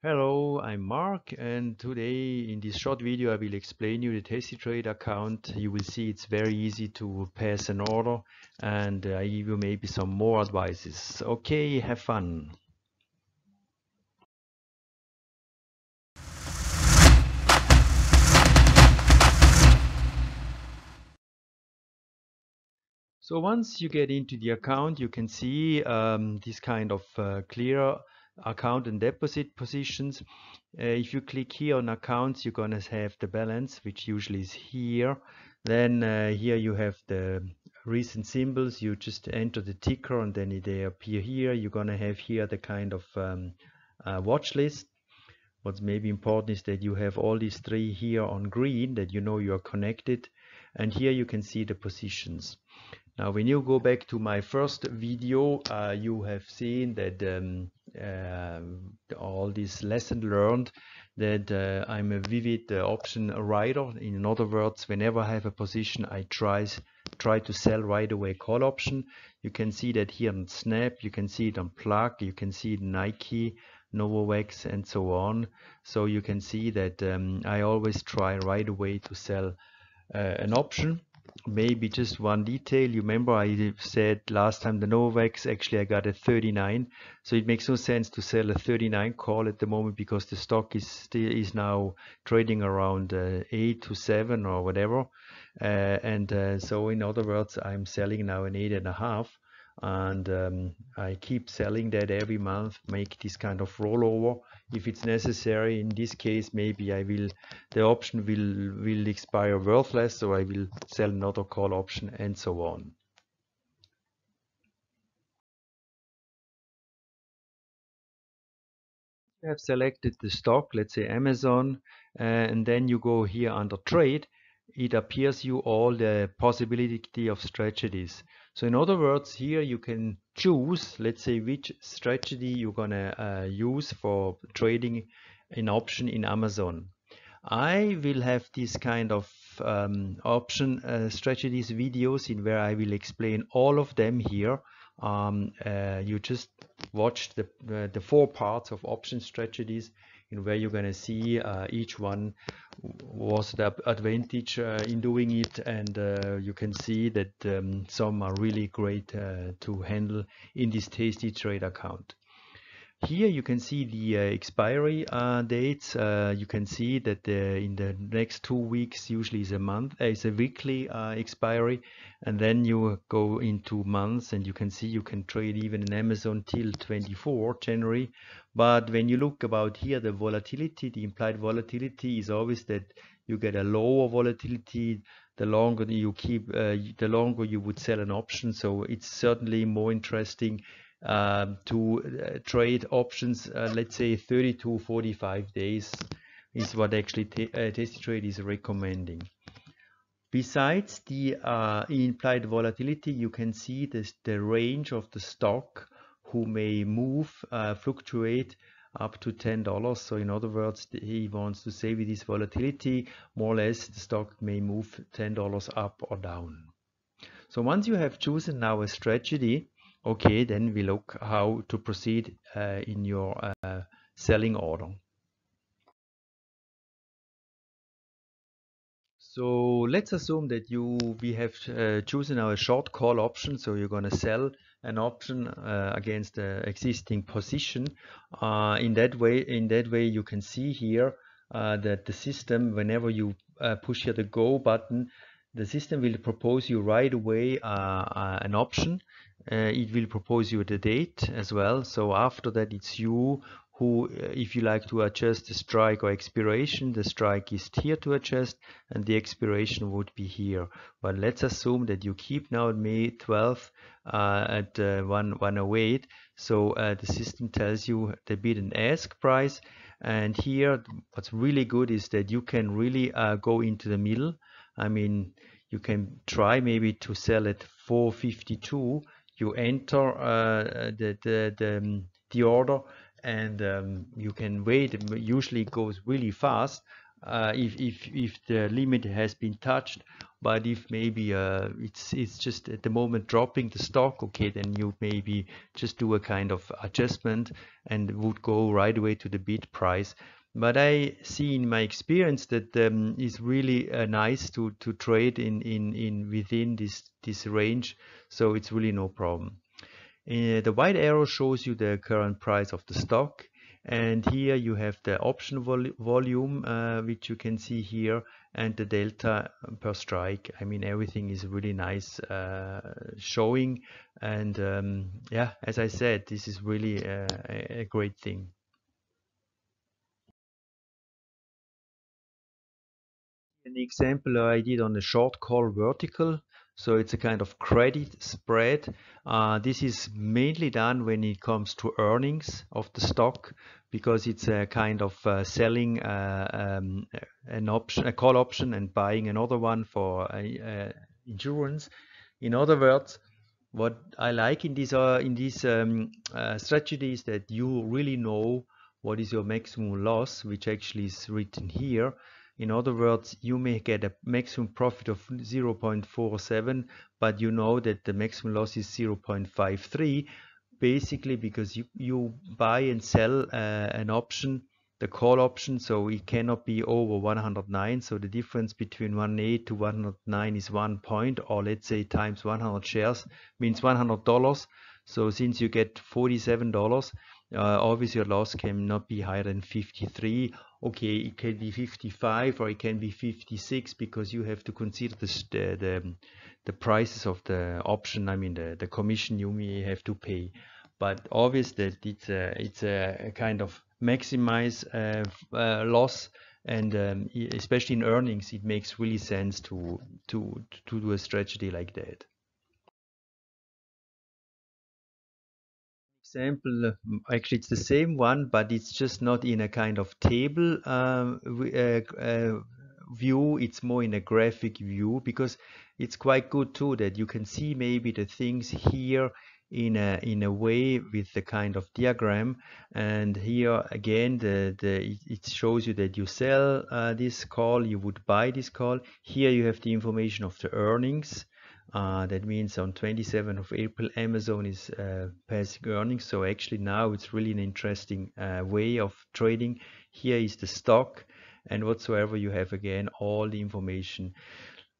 Hello, I'm Mark and today in this short video I will explain you the tastytrade account. You will see it's very easy to pass an order and I give you maybe some more advices. Okay, have fun. So once you get into the account you can see um, this kind of uh, clear account and deposit positions. Uh, if you click here on accounts, you're going to have the balance, which usually is here. Then uh, here you have the recent symbols. You just enter the ticker and then they appear here. You're going to have here the kind of um, uh, watch list. What's maybe important is that you have all these three here on green, that you know you are connected. And here you can see the positions. Now, when you go back to my first video, uh, you have seen that um, uh, all this lesson learned that uh, I'm a vivid uh, option writer. In other words, whenever I have a position, I try try to sell right away call option. You can see that here on Snap, you can see it on Plug, you can see Nike, Novavax, and so on. So you can see that um, I always try right away to sell uh, an option maybe just one detail. You remember I said last time the Novavax actually I got a 39 so it makes no sense to sell a 39 call at the moment because the stock is still is now trading around uh, 8 to 7 or whatever. Uh, and uh, so in other words I'm selling now an eight and a half. And um, I keep selling that every month make this kind of rollover if it's necessary. In this case maybe I will the option will will expire worthless so I will sell another call option and so on. You have selected the stock let's say Amazon and then you go here under trade. It appears you all the possibility of strategies so in other words, here you can choose, let's say, which strategy you're gonna uh, use for trading an option in Amazon. I will have this kind of um, option uh, strategies videos in where I will explain all of them here. Um, uh, you just watch the, uh, the four parts of option strategies in where you're going to see uh, each one was the advantage uh, in doing it. And uh, you can see that um, some are really great uh, to handle in this tastytrade account here you can see the uh, expiry uh, dates. Uh, you can see that in the next two weeks usually is a month, is a weekly expiry, and then you go into months, and you can see you can trade even in Amazon till 24 January. But when you look about here, the volatility, the implied volatility is always that you get a lower volatility the longer you keep, uh, the longer you would sell an option. So it's certainly more interesting to uh, trade options, uh, let's say 30 to 45 days is what actually uh, tastytrade is recommending. Besides the uh, implied volatility, you can see this, the range of the stock who may move, uh, fluctuate up to $10. So in other words, he wants to say with this volatility, more or less the stock may move $10 up or down. So once you have chosen now a strategy, Okay, then we look how to proceed uh, in your uh, selling order. So let's assume that you we have uh, chosen our short call option. So you're going to sell an option uh, against the existing position. Uh, in that way, in that way, you can see here uh, that the system, whenever you push here the go button, the system will propose you right away an option uh, it will propose you the date as well. So after that it's you who uh, if you like to adjust the strike or expiration the strike is here to adjust and the expiration would be here. But let's assume that you keep now May 12th uh, at uh, 1 108 so uh, the system tells you the bid and ask price. And here what's really good is that you can really uh, go into the middle I mean you can try maybe to sell at 452 you enter uh, the, the, the, um, the, order and um, you can wait. It usually goes really fast uh, if, if if the limit has been touched but if maybe uh, it's it's just at the moment dropping the stock okay then you maybe just do a kind of adjustment and would go right away to the bid price but I see in my experience that um, it's really uh, nice to to trade in in in within this this range. So it's really no problem. Uh, the white arrow shows you the current price of the stock. And here you have the option vol volume uh, which you can see here and the delta per strike. I mean everything is really nice uh, showing. And um, yeah as I said this is really a, a great thing an example I did on the short call vertical so it's a kind of credit spread. Uh, this is mainly done when it comes to earnings of the stock because it's a kind of uh, selling uh, um, an option, a call option and buying another one for uh, uh, insurance. In other words, what I like in this uh, in um, strategy is that you really know what is your maximum loss, which actually is written here in other words, you may get a maximum profit of 0.47, but you know that the maximum loss is 0.53, basically because you, you buy and sell uh, an option, the call option, so it cannot be over 109. So the difference between 108 to 109 is one point, or let's say times 100 shares means $100. So since you get $47, uh, obviously your loss cannot be higher than 53 okay it can be 55 or it can be 56 because you have to consider the the, the, prices of the option i mean the, the commission you may have to pay. But obviously it's a it's a, kind of maximize uh, uh, loss and um, especially in earnings it makes really sense to to to do a strategy like that example, actually it's the same one, but it's just not in a kind of table um, uh, uh, view, it's more in a graphic view because it's quite good too that you can see maybe the things here in a in a way with the kind of diagram. And here again the the it shows you that you sell uh, this call you would buy this call. Here you have the information of the earnings uh, that means on 27th of April, Amazon is uh, passing earnings. So actually now it's really an interesting uh, way of trading. Here is the stock and whatsoever you have again all the information.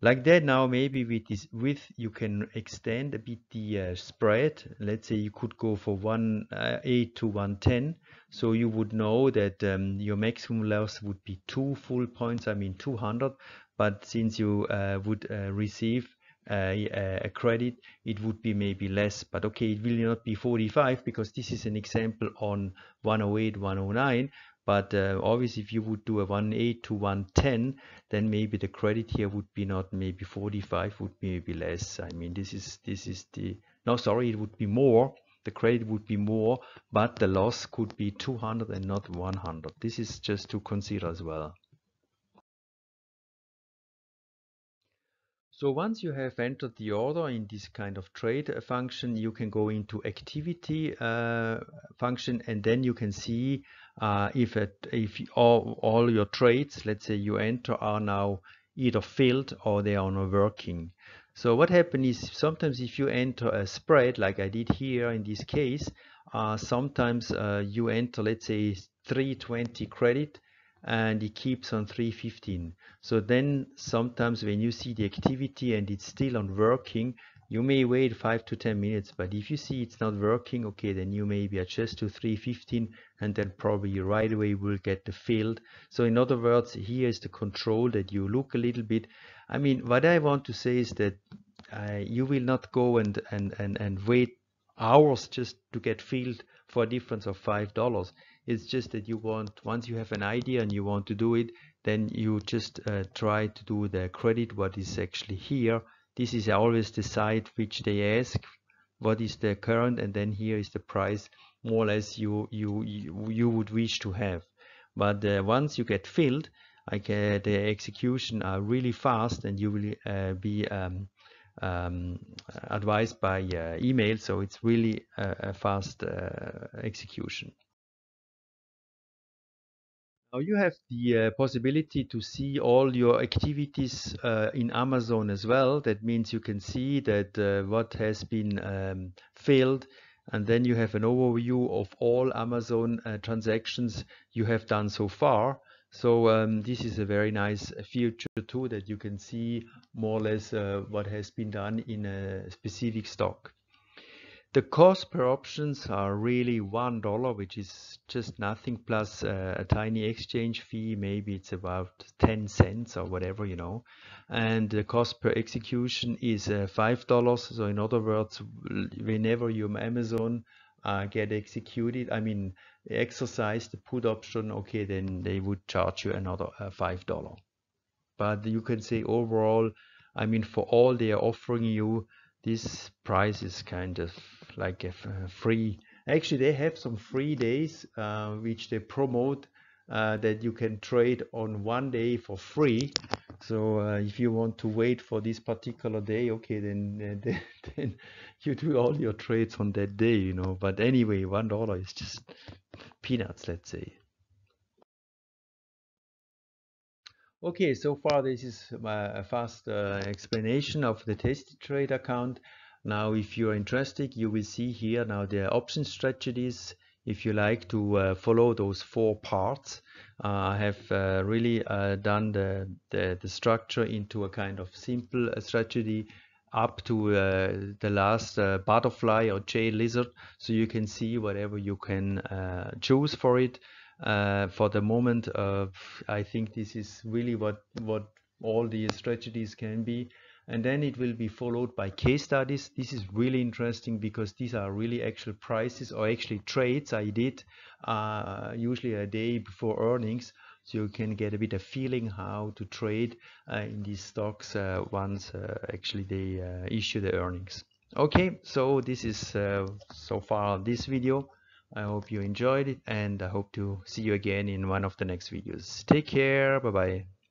Like that now maybe with this width you can extend a bit the uh, spread. Let's say you could go for 1 uh, 8 to 110. So you would know that um, your maximum loss would be two full points, I mean 200. But since you uh, would receive a credit it would be maybe less but okay it will not be 45 because this is an example on 108 109 but uh, obviously if you would do a 1.8 to 110 then maybe the credit here would be not maybe 45 would be maybe less. I mean this is this is the no sorry it would be more the credit would be more but the loss could be 200 and not 100 this is just to consider as well So once you have entered the order in this kind of trade uh, function, you can go into activity uh, function and then you can see uh, if, it, if all, all your trades, let's say you enter, are now either filled or they are not working. So what happens is sometimes if you enter a spread like I did here in this case, uh, sometimes uh, you enter let's say 320 credit and it keeps on 315 so then sometimes when you see the activity and it's still on working you may wait 5 to 10 minutes. But if you see it's not working okay then you maybe adjust to 315 and then probably right away will get the field. So in other words here is the control that you look a little bit. I mean what I want to say is that uh, you will not go and, and, and, and wait hours just to get filled for a difference of five dollars. It's just that you want once you have an idea and you want to do it then you just uh, try to do the credit what is actually here. This is always the site which they ask what is the current and then here is the price more or less you you you, you would wish to have. But uh, once you get filled like uh, the execution are really fast and you will uh, be um, um, advised by uh, email so it's really a, a fast uh, execution Now you have the uh, possibility to see all your activities uh, in Amazon as well. That means you can see that uh, what has been um, filled and then you have an overview of all Amazon uh, transactions you have done so far. So um, this is a very nice feature too that you can see more or less uh, what has been done in a specific stock. The cost per options are really one dollar, which is just nothing plus uh, a tiny exchange fee. Maybe it's about 10 cents or whatever, you know. And the cost per execution is uh, five dollars. So in other words, whenever your Amazon uh, get executed, I mean, exercise the put option, okay, then they would charge you another uh, five dollar. But you can say overall, I mean, for all they are offering you, this price is kind of like a free. Actually they have some free days uh, which they promote uh, that you can trade on one day for free. So uh, if you want to wait for this particular day okay then, then then you do all your trades on that day you know. But anyway one dollar is just peanuts let's say. Okay so far this is a fast uh, explanation of the Tastytrade account. Now, if you're interested, you will see here now the option strategies. If you like to uh, follow those four parts, uh, I have uh, really uh, done the, the, the, structure into a kind of simple uh, strategy up to uh, the last butterfly or jade lizard. So you can see whatever you can choose for it. for the moment, I think this is really what, what all the strategies can be and then it will be followed by case studies this is really interesting because these are really actual prices or actually trades I did uh, usually a day before earnings so you can get a bit of feeling how to trade uh, in these stocks uh, once uh, actually they issue the earnings. Okay so this is so far this video. I hope you enjoyed it and I hope to see you again in one of the next videos. Take care. Bye bye